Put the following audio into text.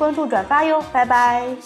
关注转发哟拜拜。